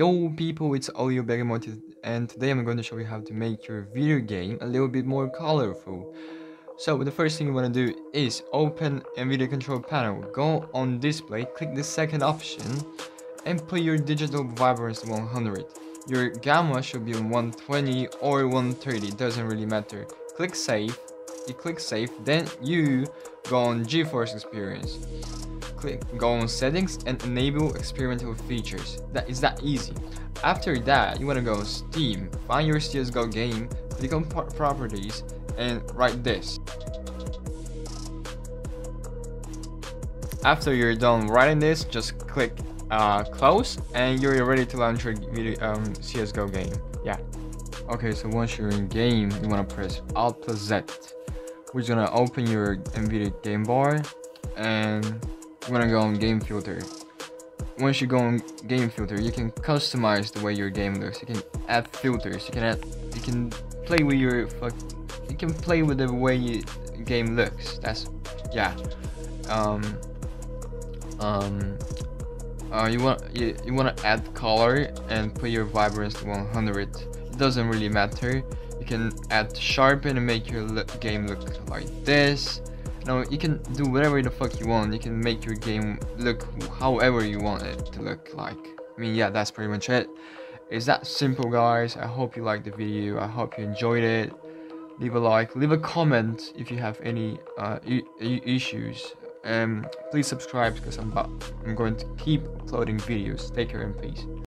Yo people, it's Olio Begamot and today I'm going to show you how to make your video game a little bit more colorful. So the first thing you want to do is open NVIDIA control panel, go on display, click the second option and put your digital vibrance to 100. Your gamma should be on 120 or 130, doesn't really matter. Click save, you click save, then you go on GeForce Experience click go on settings and enable experimental features. That is that easy. After that, you want to go Steam, find your CSGO game, click on properties, and write this. After you're done writing this, just click uh, close and you're ready to launch your video, um, CSGO game. Yeah. Okay, so once you're in game, you want to press Alt plus Z. We're gonna open your NVIDIA game bar and I'm gonna go on game filter. Once you go on game filter, you can customize the way your game looks. You can add filters. You can add. You can play with your fuck. You can play with the way your game looks. That's yeah. Um. Um. Uh, you want you, you want to add color and put your vibrance to 100. It doesn't really matter. You can add sharpen and make your game look like this know, you can do whatever the fuck you want. You can make your game look however you want it to look like. I mean, yeah, that's pretty much it. It's that simple, guys. I hope you liked the video. I hope you enjoyed it. Leave a like, leave a comment if you have any uh, issues. And please subscribe because I'm, I'm going to keep uploading videos. Take care and peace.